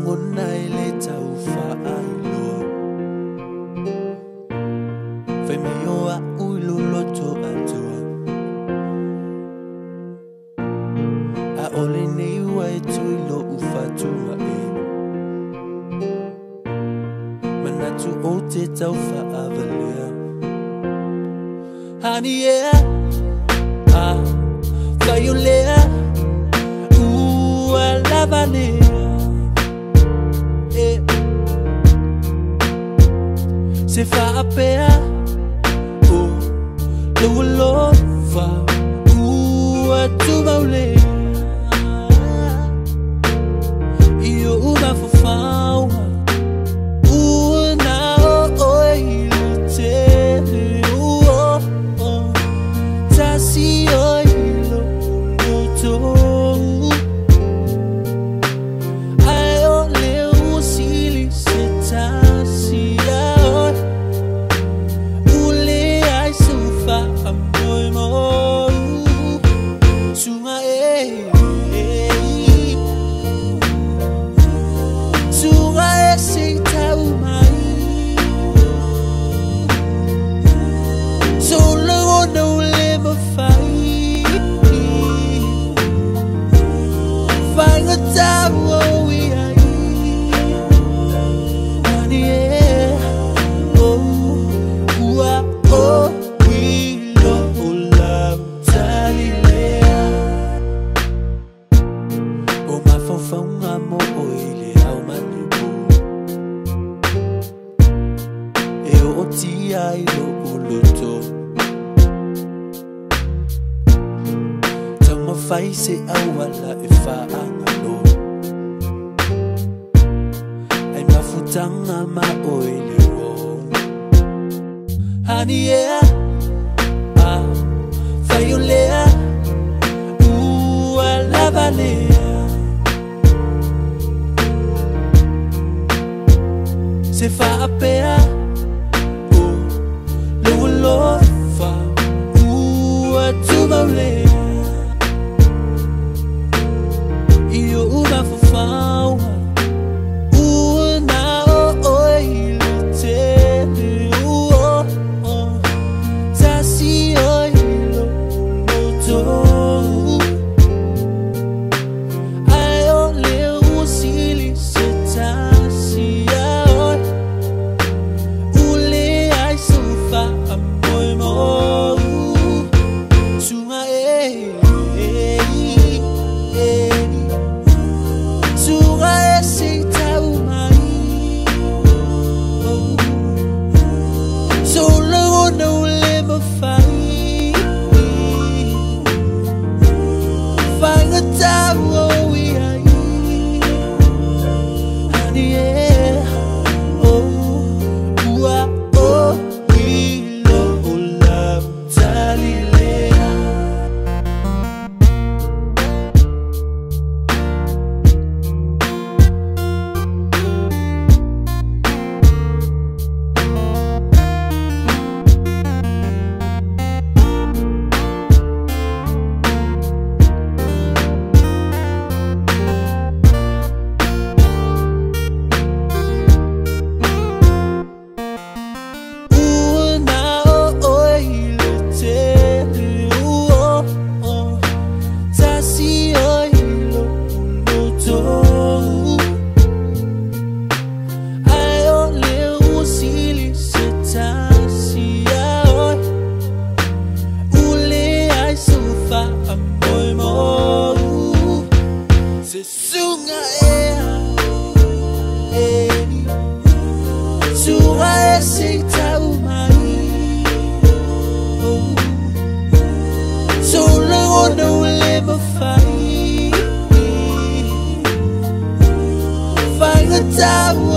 ngonaileta ufaailo faimeioa you atua aole nei uaetuilo ufatumaʻi manatu ou te taufaavalia haniea a faiolea ua sifapea. Oh, lowolofa kuwatuba ule faise au wala efa angalo ai mafutanga ma oili wo hania e a fayulea uwala balea se fa apea o le ulo stop